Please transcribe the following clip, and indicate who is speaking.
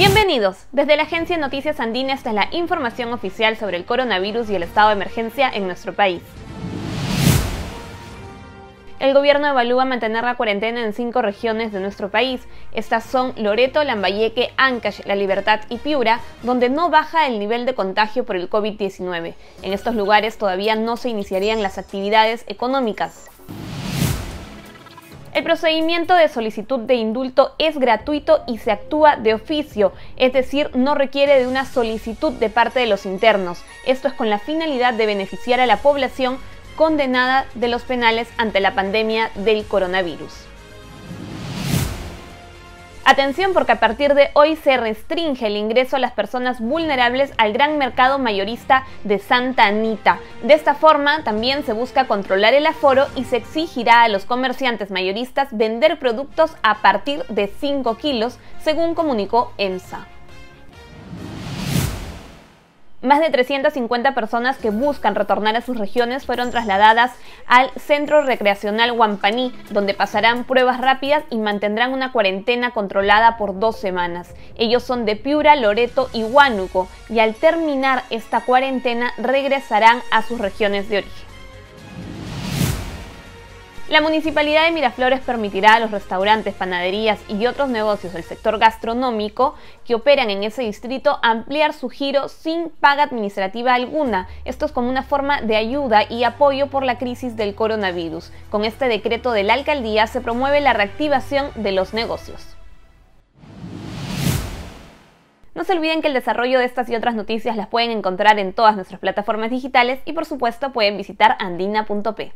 Speaker 1: Bienvenidos. Desde la agencia Noticias Andina esta es la información oficial sobre el coronavirus y el estado de emergencia en nuestro país. El gobierno evalúa mantener la cuarentena en cinco regiones de nuestro país. Estas son Loreto, Lambayeque, Ancash, La Libertad y Piura, donde no baja el nivel de contagio por el COVID-19. En estos lugares todavía no se iniciarían las actividades económicas. El procedimiento de solicitud de indulto es gratuito y se actúa de oficio, es decir, no requiere de una solicitud de parte de los internos. Esto es con la finalidad de beneficiar a la población condenada de los penales ante la pandemia del coronavirus. Atención porque a partir de hoy se restringe el ingreso a las personas vulnerables al gran mercado mayorista de Santa Anita. De esta forma también se busca controlar el aforo y se exigirá a los comerciantes mayoristas vender productos a partir de 5 kilos, según comunicó EMSA. Más de 350 personas que buscan retornar a sus regiones fueron trasladadas al Centro Recreacional Huampaní, donde pasarán pruebas rápidas y mantendrán una cuarentena controlada por dos semanas. Ellos son de Piura, Loreto y Huánuco, y al terminar esta cuarentena regresarán a sus regiones de origen. La Municipalidad de Miraflores permitirá a los restaurantes, panaderías y otros negocios del sector gastronómico que operan en ese distrito ampliar su giro sin paga administrativa alguna. Esto es como una forma de ayuda y apoyo por la crisis del coronavirus. Con este decreto de la alcaldía se promueve la reactivación de los negocios. No se olviden que el desarrollo de estas y otras noticias las pueden encontrar en todas nuestras plataformas digitales y por supuesto pueden visitar andina.p.